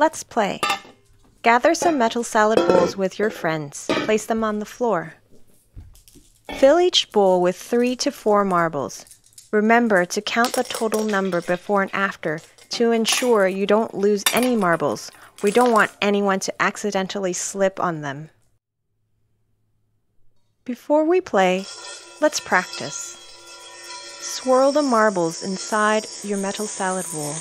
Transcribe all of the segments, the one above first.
Let's play. Gather some metal salad bowls with your friends. Place them on the floor. Fill each bowl with three to four marbles. Remember to count the total number before and after to ensure you don't lose any marbles. We don't want anyone to accidentally slip on them. Before we play, let's practice. Swirl the marbles inside your metal salad bowl.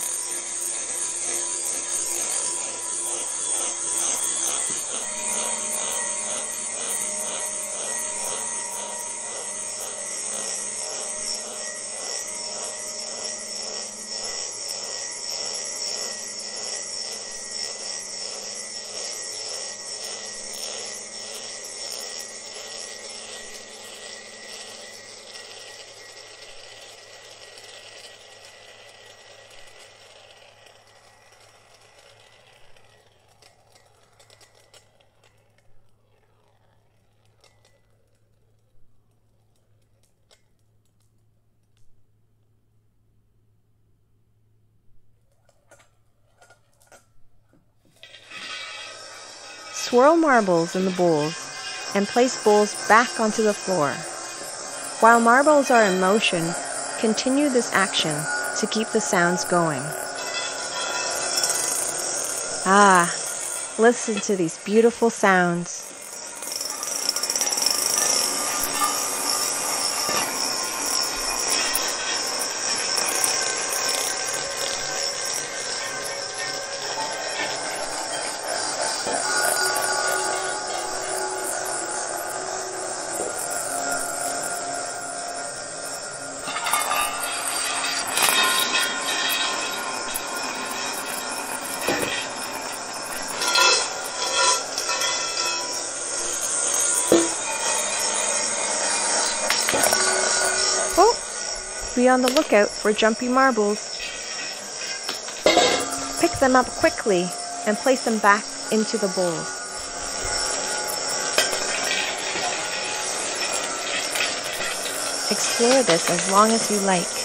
Swirl marbles in the bowls and place bowls back onto the floor. While marbles are in motion, continue this action to keep the sounds going. Ah, listen to these beautiful sounds. Be on the lookout for jumpy marbles. Pick them up quickly and place them back into the bowls. Explore this as long as you like.